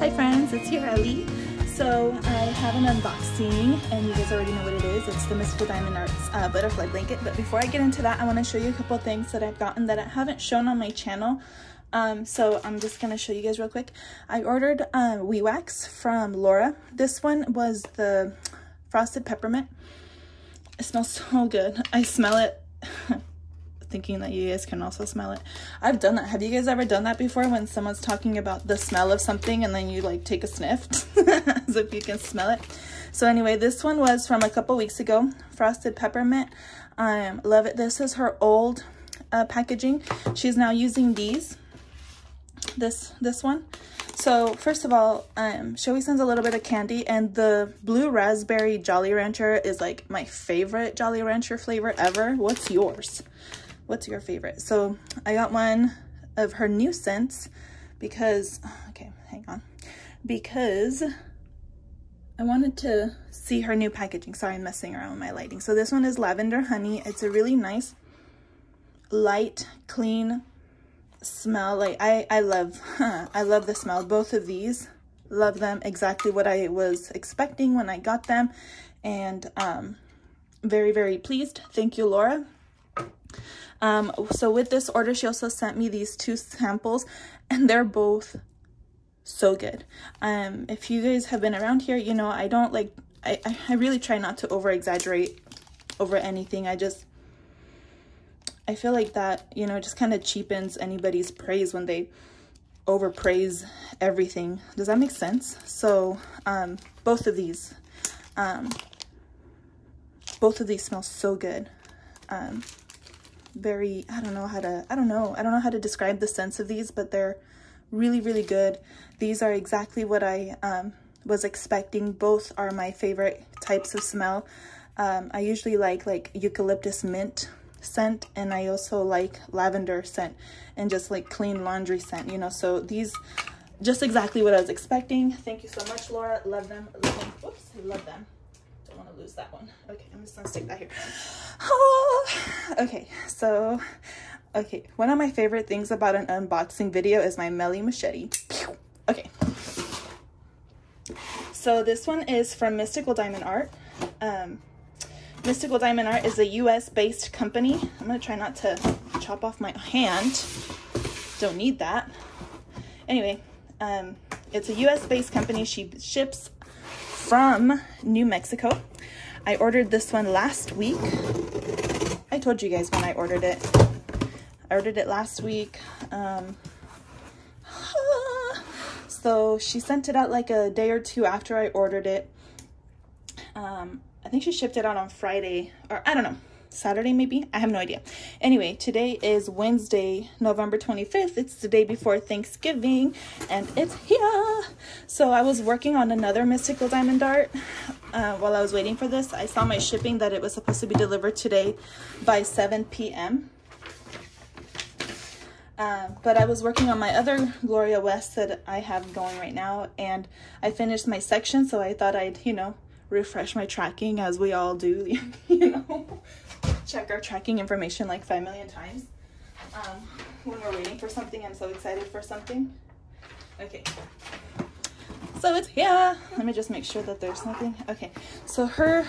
Hi friends, it's Yureli. So I have an unboxing and you guys already know what it is. It's the Mystical Diamond Arts uh, butterfly blanket. But before I get into that, I want to show you a couple things that I've gotten that I haven't shown on my channel. Um, so I'm just going to show you guys real quick. I ordered uh, Wee Wax from Laura. This one was the Frosted Peppermint. It smells so good. I smell it thinking that you guys can also smell it. I've done that. Have you guys ever done that before when someone's talking about the smell of something and then you like take a sniff as if you can smell it? So anyway, this one was from a couple weeks ago, Frosted Peppermint. I um, love it. This is her old uh, packaging. She's now using these, this, this one. So first of all, um, Shoei sends a little bit of candy and the blue raspberry Jolly Rancher is like my favorite Jolly Rancher flavor ever. What's yours? What's your favorite? So I got one of her new scents because, okay, hang on, because I wanted to see her new packaging. Sorry, I'm messing around with my lighting. So this one is Lavender Honey. It's a really nice, light, clean smell. Like I, I love, I love the smell. Both of these, love them. Exactly what I was expecting when I got them. And um, very, very pleased. Thank you, Laura. Um, so with this order, she also sent me these two samples and they're both so good. Um, if you guys have been around here, you know, I don't like, I, I really try not to over exaggerate over anything. I just, I feel like that, you know, just kind of cheapens anybody's praise when they overpraise everything. Does that make sense? So, um, both of these, um, both of these smell so good. Um, very, I don't know how to, I don't know, I don't know how to describe the sense of these, but they're really, really good. These are exactly what I um, was expecting. Both are my favorite types of smell. Um, I usually like like eucalyptus mint scent and I also like lavender scent and just like clean laundry scent, you know, so these just exactly what I was expecting. Thank you so much, Laura. Love them. Love them. Whoops, I love them. To lose that one. Okay, I'm just gonna stick that here. Okay, so, okay, one of my favorite things about an unboxing video is my Meli machete. Okay, so this one is from Mystical Diamond Art. Um, Mystical Diamond Art is a US-based company. I'm gonna try not to chop off my hand. Don't need that. Anyway, um, it's a US-based company. She ships from New Mexico. I ordered this one last week. I told you guys when I ordered it. I ordered it last week. Um, so she sent it out like a day or two after I ordered it. Um, I think she shipped it out on Friday, or I don't know, Saturday maybe? I have no idea. Anyway, today is Wednesday, November 25th. It's the day before Thanksgiving, and it's here. So I was working on another Mystical Diamond Art uh, while I was waiting for this. I saw my shipping that it was supposed to be delivered today by 7 p.m. Uh, but I was working on my other Gloria West that I have going right now, and I finished my section, so I thought I'd, you know, refresh my tracking as we all do, you know, check our tracking information like five million times. Um, when we're waiting for something, I'm so excited for something. Okay. So it's here. Let me just make sure that there's nothing. Okay. So her,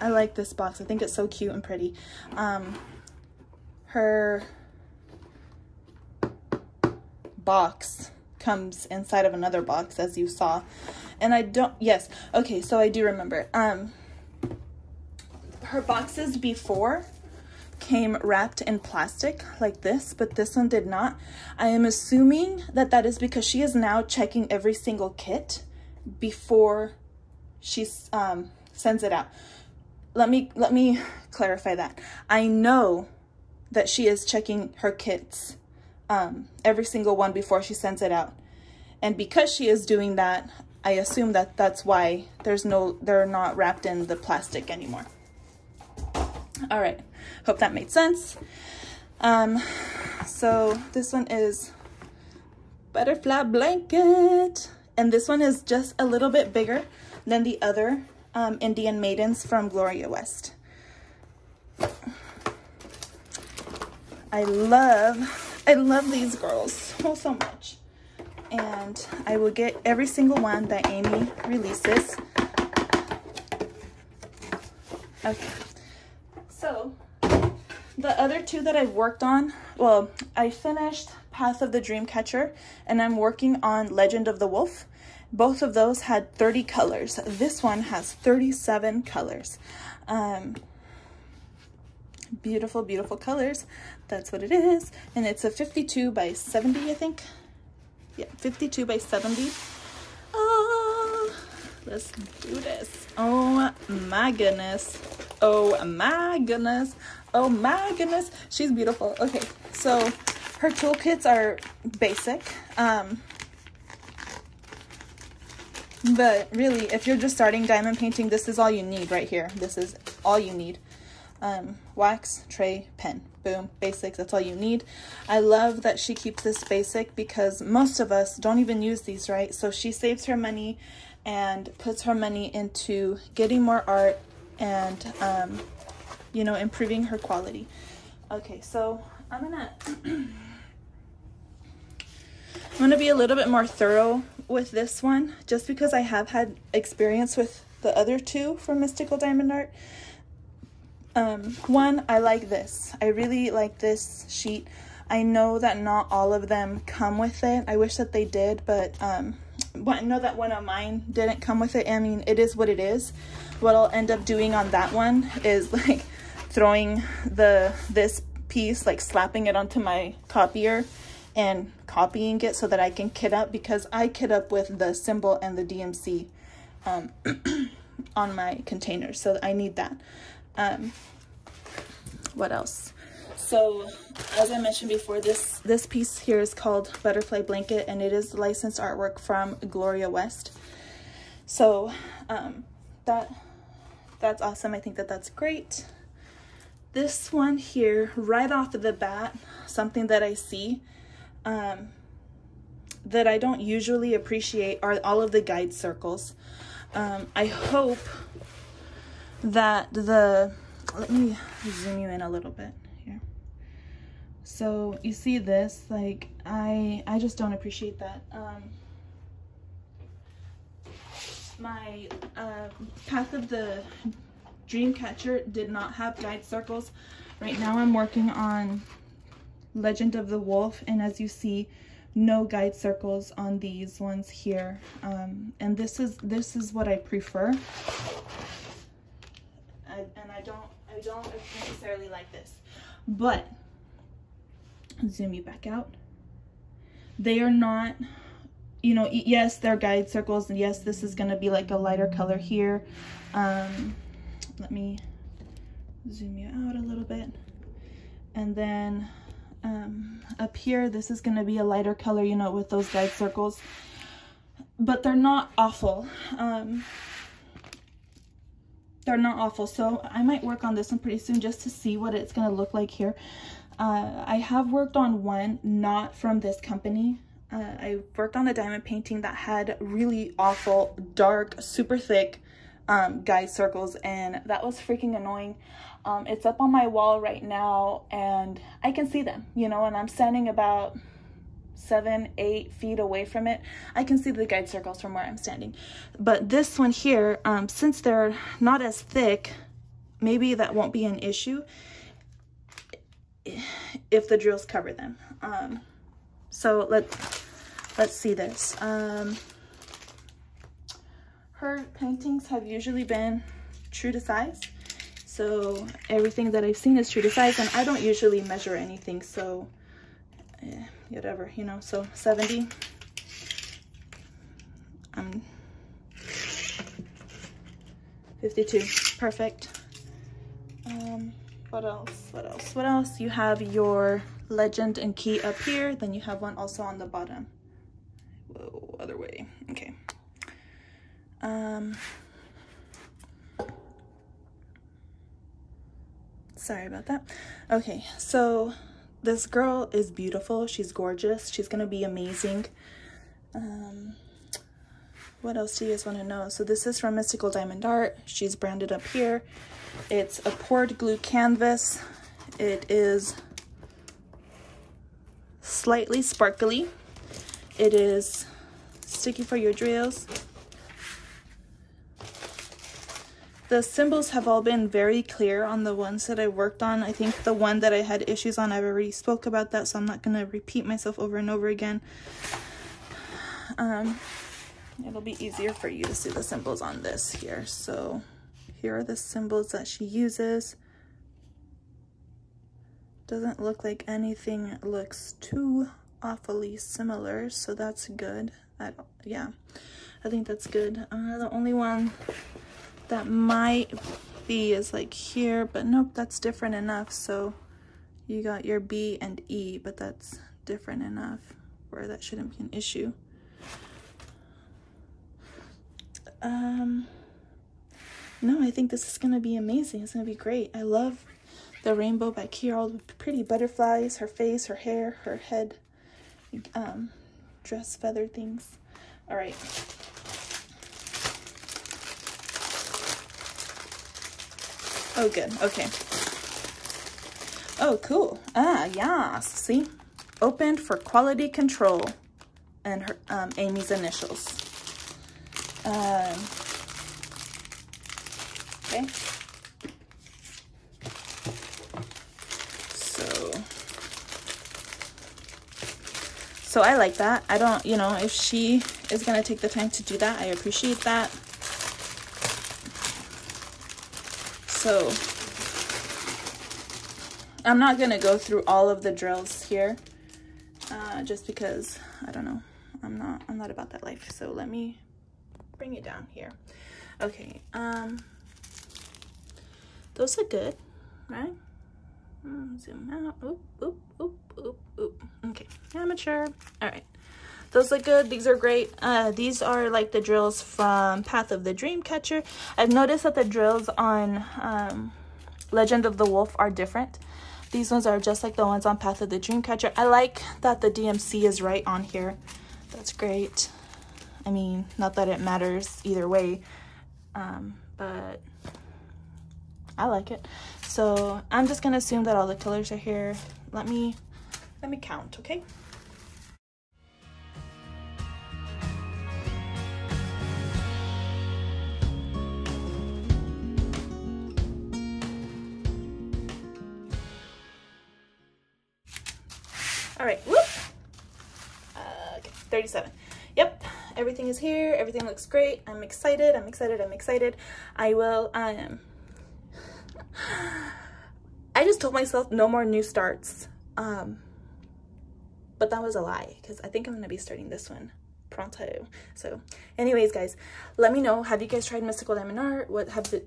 I like this box. I think it's so cute and pretty. Um, her box comes inside of another box as you saw and I don't, yes, okay, so I do remember. Um, her boxes before came wrapped in plastic like this, but this one did not. I am assuming that that is because she is now checking every single kit before she um, sends it out. Let me, let me clarify that. I know that she is checking her kits, um, every single one before she sends it out. And because she is doing that, I assume that that's why there's no, they're not wrapped in the plastic anymore. All right, hope that made sense. Um, so this one is butterfly blanket. And this one is just a little bit bigger than the other um, Indian Maidens from Gloria West. I love, I love these girls so, so much. and I will get every single one that Amy releases. Okay, so the other two that I've worked on, well, I finished Path of the Dreamcatcher and I'm working on Legend of the Wolf. Both of those had 30 colors. This one has 37 colors. Um, beautiful, beautiful colors. That's what it is. And it's a 52 by 70, I think. Yeah, 52 by 70. Oh, let's do this. Oh my goodness. Oh my goodness. Oh my goodness. She's beautiful. Okay, so her toolkits are basic. Um, but really, if you're just starting diamond painting, this is all you need right here. This is all you need. Um, wax, tray, pen. Boom, basics, that's all you need. I love that she keeps this basic because most of us don't even use these, right? So she saves her money and puts her money into getting more art and, um, you know, improving her quality. Okay, so I'm gonna, I'm gonna be a little bit more thorough with this one just because I have had experience with the other two from Mystical Diamond Art. Um, one, I like this. I really like this sheet. I know that not all of them come with it. I wish that they did, but um, I know that one of mine didn't come with it. I mean, it is what it is. What I'll end up doing on that one is like throwing the this piece, like slapping it onto my copier and copying it so that I can kit up because I kit up with the symbol and the DMC um, on my container. So I need that. Um, what else? So as I mentioned before, this, this piece here is called Butterfly Blanket and it is licensed artwork from Gloria West. So um, that that's awesome. I think that that's great. This one here, right off of the bat, something that I see um, that I don't usually appreciate are all of the guide circles. Um, I hope that the, let me zoom you in a little bit. So you see this, like I, I just don't appreciate that. Um, my uh, Path of the Dreamcatcher did not have guide circles. Right now I'm working on Legend of the Wolf and as you see no guide circles on these ones here um, and this is this is what I prefer I, and I don't I don't necessarily like this but zoom you back out they are not you know yes they're guide circles and yes this is going to be like a lighter color here um, let me zoom you out a little bit and then um, up here, this is going to be a lighter color, you know, with those guide circles. But they're not awful. Um, they're not awful. So I might work on this one pretty soon just to see what it's going to look like here. Uh, I have worked on one not from this company. Uh, I worked on a diamond painting that had really awful, dark, super thick um, guide circles and that was freaking annoying. Um, it's up on my wall right now and I can see them, you know, and I'm standing about seven, eight feet away from it. I can see the guide circles from where I'm standing. But this one here, um, since they're not as thick, maybe that won't be an issue if the drills cover them. Um, so let's, let's see this. Um, her paintings have usually been true to size. So everything that I've seen is true to size and I don't usually measure anything. So eh, whatever, you know, so 70. I'm 52, perfect. What else, what else, what else? You have your legend and key up here. Then you have one also on the bottom. Whoa, other way, okay. Um, Sorry about that. Okay, so this girl is beautiful. She's gorgeous. She's to be amazing. Um, what else do you guys want to know? So this is from Mystical Diamond Art. She's branded up here. It's a poured glue canvas. It is slightly sparkly. it is sticky for your drills. The symbols have all been very clear on the ones that I worked on. I think the one that I had issues on, I've already spoke about that, so I'm not going to repeat myself over and over again. Um, it'll be easier for you to see the symbols on this here. So here are the symbols that she uses. Doesn't look like anything looks too awfully similar, so that's good. I, yeah, I think that's good. Uh, the only one that might be is like here, but nope, that's different enough. So you got your B and E, but that's different enough where that shouldn't be an issue. Um, no, I think this is going to be amazing. It's going to be great. I love the rainbow by all the pretty butterflies, her face, her hair, her head, um, dress feather things. All right. Oh, good. Okay. Oh, cool. Ah, yes. See? Opened for quality control. And her um, Amy's initials. Um, okay. So, so I like that. I don't, you know, if she is going to take the time to do that, I appreciate that. So I'm not going to go through all of the drills here uh, just because, I don't know, I'm not, I'm not about that life. So let me bring it down here. Okay, um, those are good, right? Mm, zoom out, oop, oop, oop, oop, oop. Okay, amateur, all right. Those look good. These are great. Uh, these are like the drills from Path of the Dreamcatcher. I've noticed that the drills on um, Legend of the Wolf are different. These ones are just like the ones on Path of the Dreamcatcher. I like that the DMC is right on here. That's great. I mean, not that it matters either way, um, but I like it. So I'm just gonna assume that all the colors are here. Let me, let me count, okay? All right, whoop. Uh, okay, 37. Yep, everything is here. Everything looks great. I'm excited. I'm excited. I'm excited. I will, um, I just told myself no more new starts. Um, but that was a lie because I think I'm going to be starting this one pronto. So anyways, guys, let me know. Have you guys tried Mystical Diamond Art? What have the,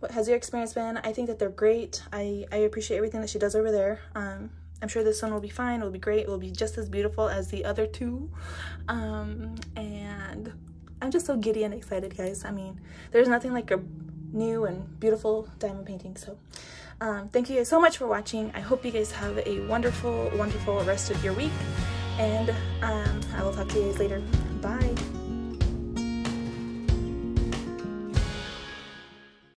what has your experience been? I think that they're great. I, I appreciate everything that she does over there. Um, I'm sure this one will be fine. It'll be great. It will be just as beautiful as the other two. Um, and I'm just so giddy and excited, guys. I mean, there's nothing like a new and beautiful diamond painting. So um, thank you guys so much for watching. I hope you guys have a wonderful, wonderful rest of your week. And um, I will talk to you guys later. Bye.